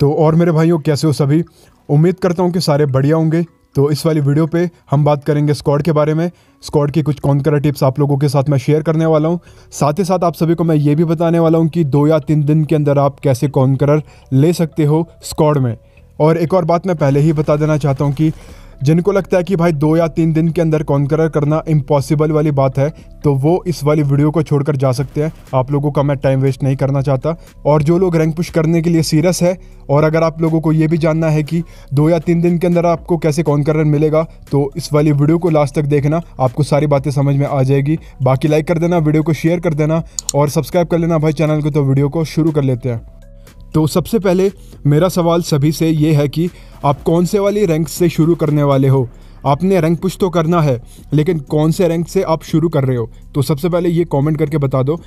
तो और मेरे भाइयों कैसे हो सभी? उम्मीद करता हूँ कि सारे बढ़िया होंगे। तो इस वाली वीडियो पे हम बात करेंगे स्क्वाड के बारे में। स्क्वाड की कुछ कॉन्करा टिप्स आप लोगों के साथ मैं शेयर करने वाला हूँ। साथ ही साथ आप सभी को मैं ये भी बताने वाला हूँ कि दो या तीन दिन के अंदर आप कैसे कॉन्करर ले सकते हो स्क्वाड में। और एक और बात मैं पहले ही बता देना चाहता हूँ कि जिनको लगता है कि भाई दो या तीन दिन के अंदर कॉन्करर करना इम्पॉसिबल वाली बात है तो वो इस वाली वीडियो को छोड़कर जा सकते हैं। आप लोगों का मैं टाइम वेस्ट नहीं करना चाहता। और जो लोग रैंक पुश करने के लिए सीरियस है, और अगर आप लोगों को ये भी जानना है कि दो या तीन दिन के अंदर आपको कैसे कॉन्करर मिलेगा तो इस वाली वीडियो को लास्ट तक देखना। आपको सारी बातें समझ में आ जाएगी। बाकी लाइक कर देना वीडियो को शेयर कर देना, और सब्सक्राइब कर लेना भाई चैनल को तो वीडियो को शुरू कर लेते हैं। तो सबसे पहले मेरा सवाल सभी से ये है कि आप कौन से वाली रैंक से शुरू करने वाले हो? आपने रैंक पुश तो करना है, लेकिन कौन से रैंक से आप शुरू कर रहे हो? तो सबसे पहले ये कमेंट करके बता दो।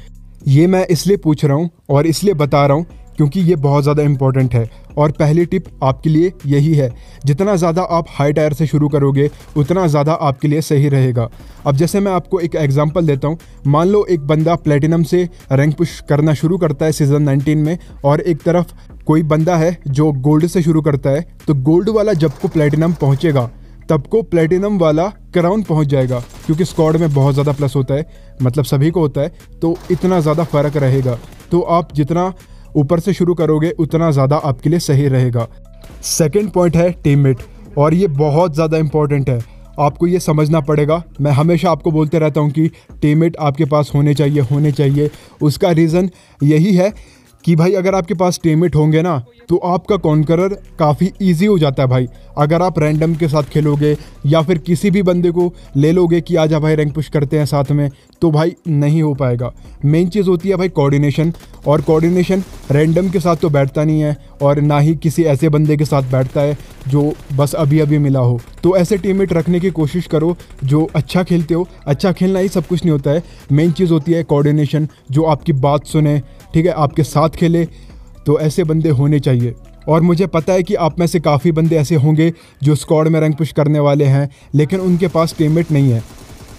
ये मैं इसलिए पूछ रहा हूँ और इसलिए बता रहा हूँ क्योंकि ये बहुत ज़्यादा इंपॉर्टेंट है। और पहली टिप आपके लिए यही है, जितना ज़्यादा आप हाई टायर से शुरू करोगे, उतना ज़्यादा आपके लिए सही रहेगा। अब जैसे मैं आपको एक एग्जांपल देता हूँ, मान लो एक बंदा प्लेटिनम से रैंक पुश करना शुरू करता है सीज़न 19 में, और एक तरफ़ कोई बंदा है जो गोल्ड से शुरू करता है तो गोल्ड वाला जब को प्लेटिनम पहुँचेगा, तब को प्लेटिनम वाला क्राउन पहुँच जाएगा, क्योंकि स्क्वाड में बहुत ज़्यादा प्लस होता है मतलब सभी को होता है तो इतना ज़्यादा फ़र्क रहेगा। तो आप जितना ऊपर से शुरू करोगे, उतना ज़्यादा आपके लिए सही रहेगा। सेकेंड पॉइंट है टीममेट और ये बहुत ज़्यादा इंपॉर्टेंट है। आपको ये समझना पड़ेगा। मैं हमेशा आपको बोलते रहता हूँ कि टीममेट आपके पास होने चाहिए होने चाहिए। उसका रीज़न यही है कि भाई अगर आपके पास टीममेट होंगे ना तो आपका कॉन्करर काफ़ी इजी हो जाता है भाई। अगर आप रैंडम के साथ खेलोगे या फिर किसी भी बंदे को ले लोगे कि आजा भाई रैंक पुश करते हैं साथ में तो भाई नहीं हो पाएगा। मेन चीज़ होती है भाई कोऑर्डिनेशन और कोऑर्डिनेशन रैंडम के साथ तो बैठता नहीं है और ना ही किसी ऐसे बंदे के साथ बैठता है जो बस अभी अभी मिला हो। तो ऐसे टीममेट रखने की कोशिश करो जो अच्छा खेलते हो। अच्छा खेलना ही सब कुछ नहीं होता है। मेन चीज़ होती है कोऑर्डिनेशन जो आपकी बात सुने ठीक है, आपके साथ खेले तो ऐसे बंदे होने चाहिए। और मुझे पता है कि आप में से काफ़ी बंदे ऐसे होंगे जो स्क्वाड में रैंक पुश करने वाले हैं, लेकिन उनके पास टीममेट नहीं है।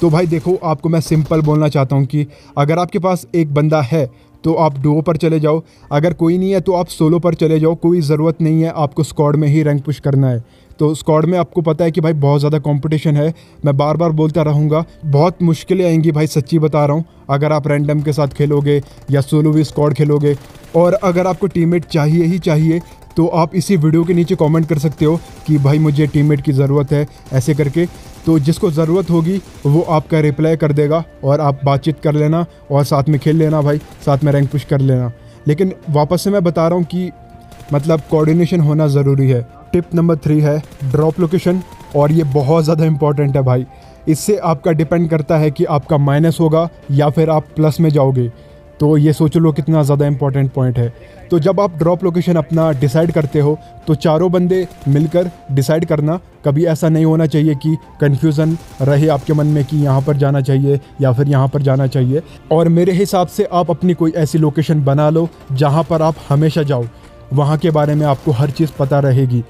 तो भाई देखो, आपको मैं सिंपल बोलना चाहता हूँ कि अगर आपके पास एक बंदा है तो आप डुओ पर चले जाओ। अगर कोई नहीं है तो आप सोलो पर चले जाओ। कोई ज़रूरत नहीं है, आपको स्क्वाड में ही रैंक पुश करना है। तो स्क्वाड में आपको पता है कि भाई बहुत ज़्यादा कंपटीशन है। मैं बार बार बोलता रहूँगा, बहुत मुश्किलें आएँगी भाई, सच्ची बता रहा हूँ। अगर आप रैंडम के साथ खेलोगे या सोलो भी स्क्वाड खेलोगे, और अगर आपको टीममेट चाहिए ही चाहिए तो आप इसी वीडियो के नीचे कमेंट कर सकते हो कि भाई मुझे टीममेट की ज़रूरत है, ऐसे करके। तो जिसको ज़रूरत होगी, वो आपका रिप्लाई कर देगा और आप बातचीत कर लेना और साथ में खेल लेना भाई, साथ में रैंक पुश कर लेना। लेकिन वापस से मैं बता रहा हूँ कि मतलब कोऑर्डिनेशन होना ज़रूरी है। टिप नंबर थ्री है ड्रॉप लोकेशन और ये बहुत ज़्यादा इंपॉर्टेंट है भाई। इससे आपका डिपेंड करता है कि आपका माइनस होगा या फिर आप प्लस में जाओगे। तो ये सोच लो कितना ज़्यादा इंपॉर्टेंट पॉइंट है। तो जब आप ड्रॉप लोकेशन अपना डिसाइड करते हो तो चारों बंदे मिलकर डिसाइड करना। कभी ऐसा नहीं होना चाहिए कि कन्फ्यूज़न रहे आपके मन में कि यहाँ पर जाना चाहिए या फिर यहाँ पर जाना चाहिए। और मेरे हिसाब से आप अपनी कोई ऐसी लोकेशन बना लो जहाँ पर आप हमेशा जाओ। वहाँ के बारे में आपको हर चीज़ पता रहेगी।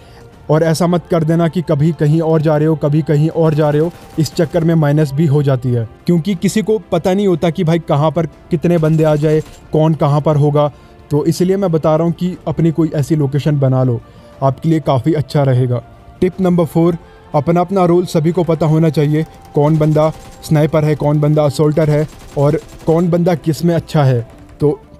और ऐसा मत कर देना कि कभी कहीं और जा रहे हो, कभी कहीं और जा रहे हो, इस चक्कर में माइनस भी हो जाती है। क्योंकि किसी को पता नहीं होता कि भाई कहाँ पर कितने बंदे आ जाए, कौन कहाँ पर होगा। तो इसलिए मैं बता रहा हूँ कि अपनी कोई ऐसी लोकेशन बना लो। आपके लिए काफ़ी अच्छा रहेगा। टिप नंबर फोर अपना अपना रोल सभी को पता होना चाहिए। कौन बंदा स्नाइपर है, कौन बंदा असोल्टर है, और कौन बंदा किसमें अच्छा है।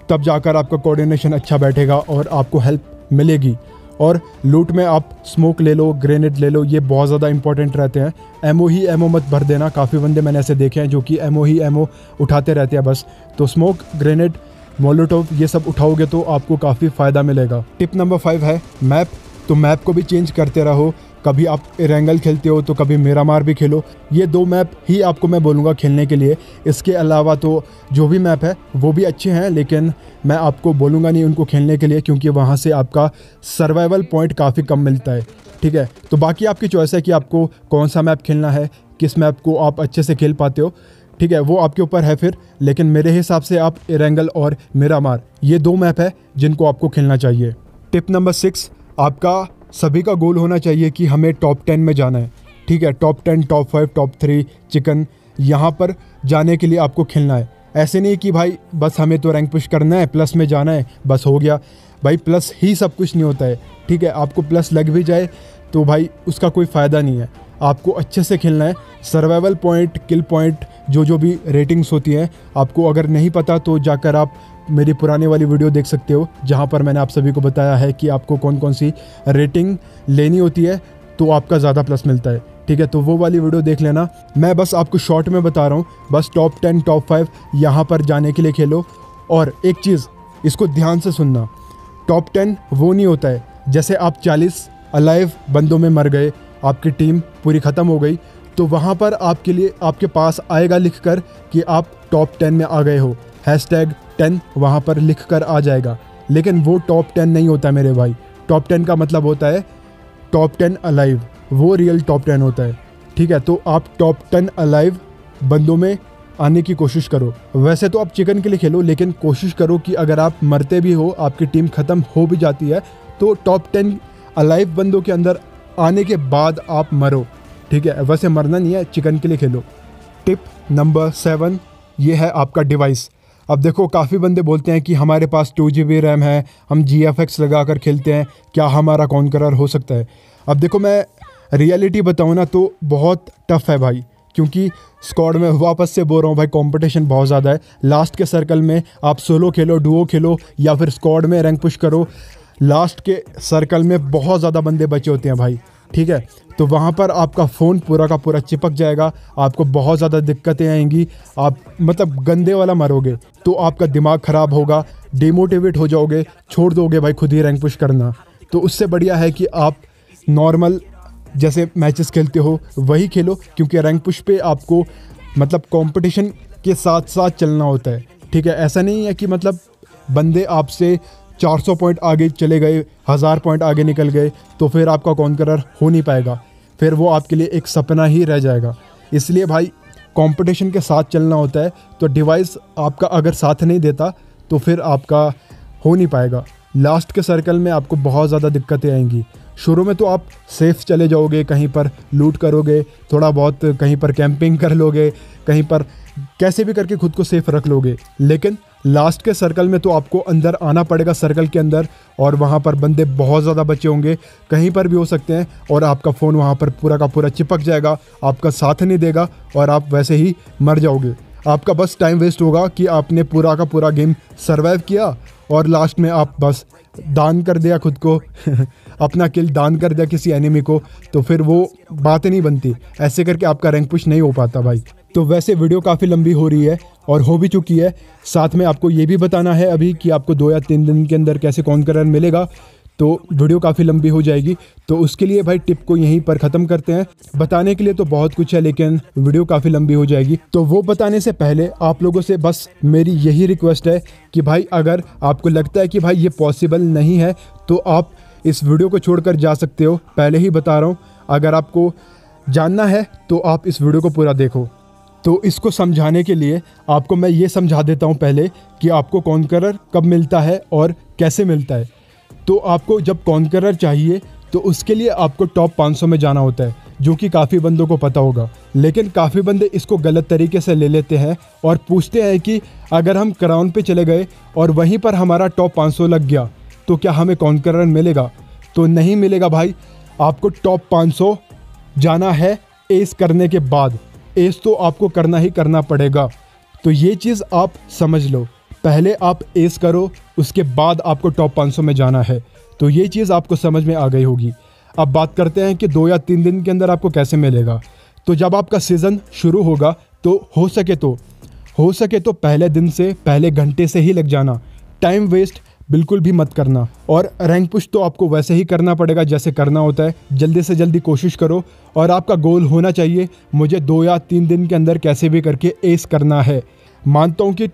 तब जाकर आपका कोऑर्डिनेशन अच्छा बैठेगा और आपको हेल्प मिलेगी। और लूट में आप स्मोक ले लो ग्रेनेड ले लो, ये बहुत ज़्यादा इंपॉर्टेंट रहते हैं। एमओ ही एमओ मत भर देना। काफ़ी बंदे मैंने ऐसे देखे हैं जो कि एमओ ही एमओ उठाते रहते हैं बस। तो स्मोक ग्रेनेड मोलोटोव ये सब उठाओगे तो आपको काफ़ी फ़ायदा मिलेगा। टिप नंबर फाइव है मैप तो मैप को भी चेंज करते रहो। कभी आप रेंगल खेलते हो तो कभी मेरा मार भी खेलो। ये दो मैप ही आपको मैं बोलूँगा खेलने के लिए। इसके अलावा तो जो भी मैप है, वो भी अच्छे हैं, लेकिन मैं आपको बोलूँगा नहीं उनको खेलने के लिए, क्योंकि वहाँ से आपका सर्वाइवल पॉइंट काफ़ी कम मिलता है। ठीक है? तो बाकी आपकी चॉइस है कि आपको कौन सा मैप खेलना है, किस मैप को आप अच्छे से खेल पाते हो। ठीक है? वो आपके ऊपर है फिर, लेकिन मेरे हिसाब से आप एरेंगल और मेरा मार ये दो मैप है जिनको आपको खेलना चाहिए। टिप नंबर सिक्स आपका सभी का गोल होना चाहिए कि हमें टॉप टेन में जाना है। ठीक है top ten top five top three chicken यहाँ पर जाने के लिए आपको खेलना है। ऐसे नहीं कि भाई, बस हमें तो रैंक पुश करना है प्लस में जाना है, बस हो गया। भाई प्लस ही सब कुछ नहीं होता है। ठीक है, आपको प्लस लग भी जाए तो भाई, उसका कोई फ़ायदा नहीं है। आपको अच्छे से खेलना है। सर्वाइवल पॉइंट किल पॉइंट जो जो भी रेटिंग्स होती हैं, आपको अगर नहीं पता तो जाकर आप मेरी पुराने वाली वीडियो देख सकते हो, जहाँ पर मैंने आप सभी को बताया है कि आपको कौन कौन सी रेटिंग लेनी होती है तो आपका ज़्यादा प्लस मिलता है। ठीक है तो वो वाली वीडियो देख लेना। मैं बस आपको शॉर्ट में बता रहा हूँ, बस टॉप टेन टॉप फाइव यहाँ पर जाने के लिए खेलो। और एक चीज़, इसको ध्यान से सुनना। टॉप टेन वो नहीं होता है, जैसे आप चालीस अलाइव बंदों में मर गए, आपकी टीम पूरी ख़त्म हो गई तो वहाँ पर आपके लिए, आपके पास आएगा लिख कर कि आप टॉप टेन में आ गए हो। हैश टैग टेन वहाँ पर लिख कर आ जाएगा। लेकिन वो टॉप टेन नहीं होता मेरे भाई। टॉप टेन का मतलब होता है टॉप टेन अलाइव वो रियल टॉप टेन होता है। ठीक है तो आप टॉप टेन अलाइव बंदों में आने की कोशिश करो। वैसे तो आप चिकन के लिए खेलो, लेकिन कोशिश करो कि अगर आप मरते भी हो, आपकी टीम ख़त्म हो भी जाती है तो टॉप टेन अलाइव बंदों के अंदर आने के बाद आप मरो। ठीक है? वैसे मरना नहीं है चिकन के लिए खेलो। टिप नंबर सेवन ये है आपका डिवाइस अब देखो, काफ़ी बंदे बोलते हैं कि हमारे पास टू जी बी रैम है, हम जी एफ़ एक्स लगा कर खेलते हैं, क्या हमारा कौन करर हो सकता है? अब देखो, मैं रियलिटी बताऊँ ना तो बहुत टफ़ है भाई, क्योंकि स्क्वाड में वापस से बोल रहा हूँ, भाई कंपटीशन बहुत ज़्यादा है। लास्ट के सर्कल में आप सोलो खेलो डुओ खेलो, या फिर स्क्वाड में रैंक पुश करो लास्ट के सर्कल में बहुत ज़्यादा बंदे बचे होते हैं भाई। ठीक है? तो वहाँ पर आपका फ़ोन पूरा का पूरा चिपक जाएगा, आपको बहुत ज़्यादा दिक्कतें आएँगी। आप मतलब गंदे वाला मरोगे तो आपका दिमाग ख़राब होगा डिमोटिवेट हो जाओगे, छोड़ दोगे भाई खुद ही रैंक पुश करना। तो उससे बढ़िया है कि आप नॉर्मल जैसे मैचेस खेलते हो, वही खेलो, क्योंकि रैंक पुश पे आपको मतलब कंपटीशन के साथ साथ चलना होता है। ठीक है? ऐसा नहीं है कि मतलब बंदे आपसे 400 पॉइंट आगे चले गए, हज़ार पॉइंट आगे निकल गए तो फिर आपका कॉन्करर हो नहीं पाएगा। फिर वो आपके लिए एक सपना ही रह जाएगा। इसलिए भाई कंपटीशन के साथ चलना होता है तो डिवाइस आपका अगर साथ नहीं देता तो फिर आपका हो नहीं पाएगा। लास्ट के सर्कल में आपको बहुत ज़्यादा दिक्कतें आएँगी। शुरू में तो आप सेफ़ चले जाओगे, कहीं पर लूट करोगे, थोड़ा बहुत कहीं पर कैंपिंग कर लोगे, कहीं पर कैसे भी करके खुद को सेफ़ रख लोगे, लेकिन लास्ट के सर्कल में तो आपको अंदर आना पड़ेगा सर्कल के अंदर और वहाँ पर बंदे बहुत ज़्यादा बचे होंगे। कहीं पर भी हो सकते हैं और आपका फ़ोन वहाँ पर पूरा का पूरा चिपक जाएगा, आपका साथ नहीं देगा और आप वैसे ही मर जाओगे। आपका बस टाइम वेस्ट होगा कि आपने पूरा का पूरा गेम सर्वाइव किया और लास्ट में आप बस दान कर दिया खुद को। अपना किल दान कर दिया किसी एनिमी को तो फिर वो बात नहीं बनती। ऐसे करके आपका रैंक पुश नहीं हो पाता भाई। तो वैसे वीडियो काफ़ी लंबी हो रही है और हो भी चुकी है। साथ में आपको ये भी बताना है अभी कि आपको दो या तीन दिन के अंदर कैसे कौन करन मिलेगा तो वीडियो काफ़ी लंबी हो जाएगी। तो उसके लिए भाई टिप को यहीं पर ख़त्म करते हैं। बताने के लिए तो बहुत कुछ है, लेकिन वीडियो काफ़ी लंबी हो जाएगी। तो वो बताने से पहले आप लोगों से बस मेरी यही रिक्वेस्ट है कि भाई अगर आपको लगता है कि भाई ये पॉसिबल नहीं है तो आप इस वीडियो को छोड़कर जा सकते हो। पहले ही बता रहा हूँ, अगर आपको जानना है तो आप इस वीडियो को पूरा देखो। तो इसको समझाने के लिए आपको मैं ये समझा देता हूँ पहले कि आपको कॉन्करर कब मिलता है और कैसे मिलता है। तो आपको जब कॉन्करर चाहिए तो उसके लिए आपको टॉप 500 में जाना होता है, जो कि काफ़ी बंदों को पता होगा। लेकिन काफ़ी बंदे इसको गलत तरीके से ले लेते हैं और पूछते हैं कि अगर हम क्राउन पे चले गए और वहीं पर हमारा टॉप 500 लग गया तो क्या हमें कॉन्करर मिलेगा? तो नहीं मिलेगा भाई। आपको टॉप 500 जाना है एस करने के बाद। एस तो आपको करना ही करना पड़ेगा। तो ये चीज़ आप समझ लो। पहले आप एस करो, उसके बाद आपको टॉप 500 में जाना है। तो ये चीज़ आपको समझ में आ गई होगी। अब बात करते हैं कि दो या तीन दिन के अंदर आपको कैसे मिलेगा। तो जब आपका सीज़न शुरू होगा तो हो सके तो हो सके तो पहले दिन से, पहले घंटे से ही लग जाना। टाइम वेस्ट बिल्कुल भी मत करना। और रैंक पुश तो आपको वैसे ही करना पड़ेगा जैसे करना होता है। जल्दी से जल्दी कोशिश करो। और आपका गोल होना चाहिए। मुझे दो या तीन दिन के अंदर कैसे भी करके एस करना है। मानता हूँ कि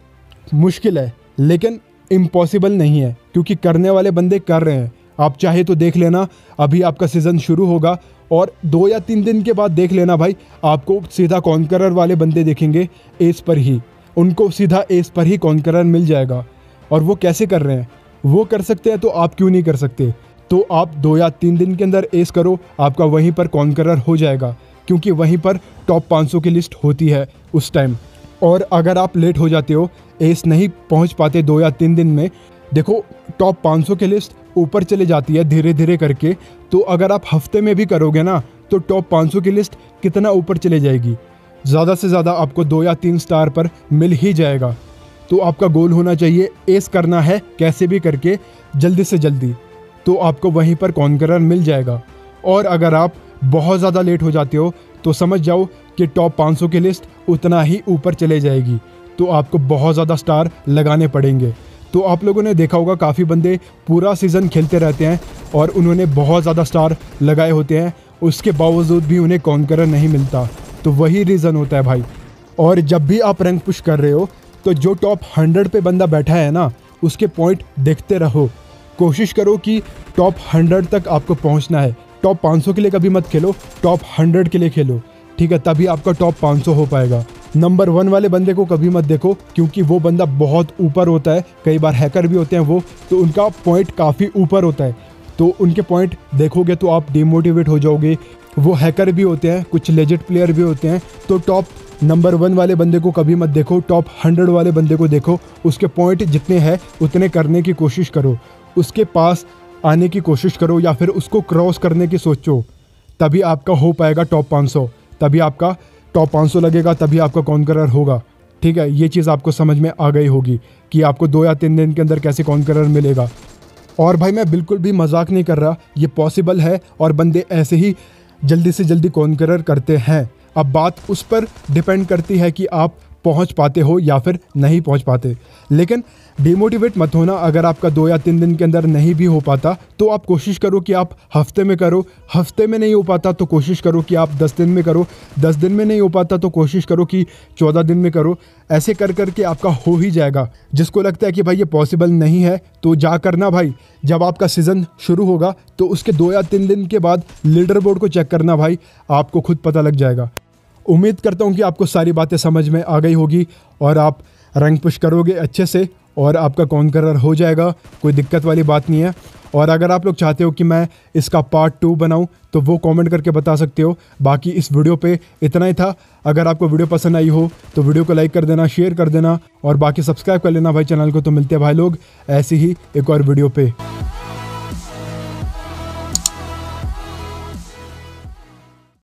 मुश्किल है, लेकिन इम्पॉसिबल नहीं है, क्योंकि करने वाले बंदे कर रहे हैं। आप चाहे तो देख लेना, अभी आपका सीज़न शुरू होगा। और दो या तीन दिन के बाद देख लेना भाई, आपको सीधा कॉन्करर वाले बंदे देखेंगे एस पर ही। उनको सीधा एस पर ही कॉन्करर मिल जाएगा। और वो कैसे कर रहे हैं? वो कर सकते हैं तो आप क्यों नहीं कर सकते? तो आप दो या तीन दिन के अंदर एस करो, आपका वहीं पर कॉन्करर हो जाएगा, क्योंकि वहीं पर टॉप 500 की लिस्ट होती है उस टाइम और अगर आप लेट हो जाते हो एस नहीं पहुँच पाते दो या तीन दिन में, देखो टॉप 500 की लिस्ट ऊपर चले जाती है धीरे धीरे करके तो अगर आप हफ़्ते में भी करोगे ना तो टॉप 500 की लिस्ट कितना ऊपर चले जाएगी? ज़्यादा से ज़्यादा आपको दो या तीन स्टार पर मिल ही जाएगा। तो आपका गोल होना चाहिए एस करना है, कैसे भी करके, जल्दी से जल्दी। तो आपको वहीं पर कॉन्करर मिल जाएगा। और अगर आप बहुत ज़्यादा लेट हो जाते हो तो समझ जाओ कि टॉप 500 की लिस्ट उतना ही ऊपर चले जाएगी। तो आपको बहुत ज़्यादा स्टार लगाने पड़ेंगे। तो आप लोगों ने देखा होगा, काफ़ी बंदे पूरा सीज़न खेलते रहते हैं और उन्होंने बहुत ज़्यादा स्टार लगाए होते हैं। उसके बावजूद भी उन्हें कॉन्करर नहीं मिलता। तो वही रीज़न होता है भाई। और जब भी आप रैंक पुश कर रहे हो तो जो टॉप हंड्रेड पे बंदा बैठा है ना, उसके पॉइंट देखते रहो। कोशिश करो कि टॉप हंड्रेड तक आपको पहुँचना है। टॉप 500 के लिए कभी मत खेलो, टॉप हंड्रेड के लिए खेलो। ठीक है, तभी आपका टॉप 500 हो पाएगा। नंबर वन वाले बंदे को कभी मत देखो, क्योंकि वो बंदा बहुत ऊपर होता है। कई बार हैकर भी होते हैं वो तो उनका पॉइंट काफ़ी ऊपर होता है। तो उनके पॉइंट देखोगे तो आप डिमोटिवेट हो जाओगे। वो हैकर भी होते हैं, कुछ लेजेड प्लेयर भी होते हैं। तो टॉप नंबर वन वाले बंदे को कभी मत देखो, टॉप हंड्रेड वाले बंदे को देखो। उसके पॉइंट जितने हैं, उतने करने की कोशिश करो। उसके पास आने की कोशिश करो या फिर उसको क्रॉस करने की सोचो। तभी आपका हो पाएगा टॉप 500 तभी आपका टॉप 500 लगेगा, तभी आपका कॉन्करर होगा। ठीक है, ये चीज़ आपको समझ में आ गई होगी कि आपको दो या तीन दिन के अंदर कैसे कॉन्करर मिलेगा। और भाई, मैं बिल्कुल भी मज़ाक नहीं कर रहा, ये पॉसिबल है और बंदे ऐसे ही जल्दी से जल्दी कॉन्करर करते हैं। अब बात उस पर डिपेंड करती है कि आप पहुँच पाते हो या फिर नहीं पहुँच पाते। लेकिन डिमोटिवेट मत होना, अगर आपका दो या तीन दिन के अंदर नहीं भी हो पाता तो आप कोशिश करो कि आप हफ़्ते में करो। हफ़्ते में नहीं हो पाता तो कोशिश करो कि आप दस दिन में करो। दस दिन में नहीं हो पाता तो कोशिश करो कि चौदह दिन में करो। ऐसे कर कर के आपका हो ही जाएगा। जिसको लगता है कि भाई ये पॉसिबल नहीं है तो जा करना भाई, जब आपका सीज़न शुरू होगा तो उसके दो या तीन दिन के बाद लीडर बोर्ड को चेक करना भाई, आपको खुद पता लग जाएगा। उम्मीद करता हूँ कि आपको सारी बातें समझ में आ गई होगी और आप रंग पुश करोगे अच्छे से और आपका कौन करर हो जाएगा, कोई दिक्कत वाली बात नहीं है। और अगर आप लोग चाहते हो कि मैं इसका पार्ट टू बनाऊँ तो वो कमेंट करके बता सकते हो। बाकी इस वीडियो पे इतना ही था। अगर आपको वीडियो पसंद आई हो तो वीडियो को लाइक कर देना शेयर कर देना और बाकी सब्सक्राइब कर लेना भाई चैनल को। तो मिलते हैं भाई लोग ऐसे ही एक और वीडियो पे।